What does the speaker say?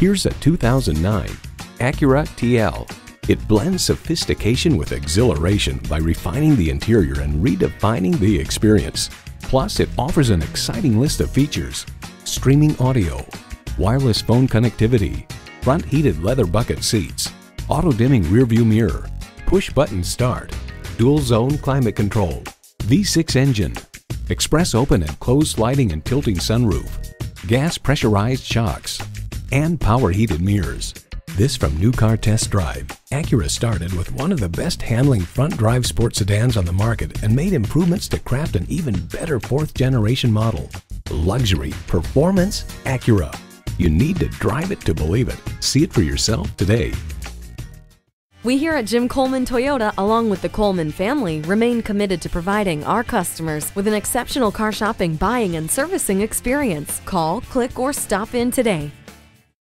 Here's a 2009 Acura TL. It blends sophistication with exhilaration by refining the interior and redefining the experience. Plus, it offers an exciting list of features. Streaming audio, wireless phone connectivity, front heated leather bucket seats, auto dimming rearview mirror, push button start, dual zone climate control, V6 engine, express open and closed sliding and tilting sunroof, gas pressurized shocks, and power heated mirrors. This from New Car Test Drive. Acura started with one of the best handling front drive sports sedans on the market and made improvements to craft an even better fourth generation model. Luxury, performance, Acura. You need to drive it to believe it. See it for yourself today. We here at Jim Coleman Toyota, along with the Coleman family, remain committed to providing our customers with an exceptional car shopping, buying, and servicing experience. Call, click, or stop in today.